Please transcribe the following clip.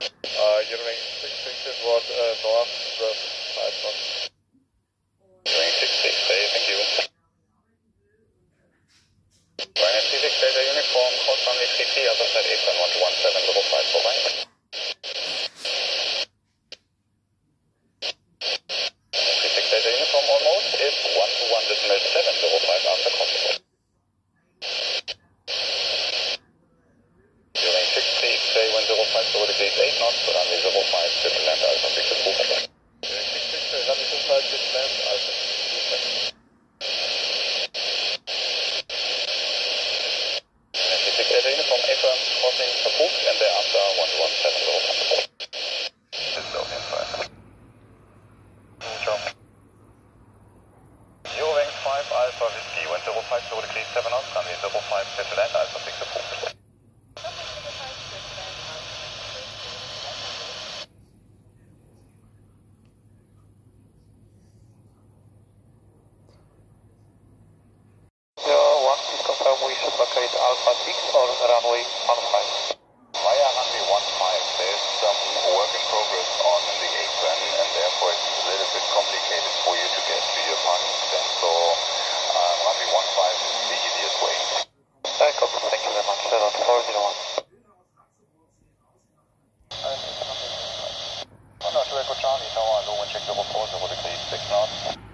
Uh, Eurowing 666 was uh, north, five one. Eurowing 66, thank you. Ryanair Delta Uniform, course on 860, other side 87117, level 5 for Ryanair. Delta Uniform almost is 1 to 1 7, Alpha Whiskey, 105, so degrees 7 knots, runway 05, we should locate Alpha 6 or runway 15. Via runway 15, there's some work in progress on the apron, and therefore it's a little bit complicated for you to get to your parking stand. So uh, runway 15 is the easiest way. Echo, thank you very much. Level 401. Oh no, to Echo Charlie, Tower, low wind check 040 degrees 6 knots.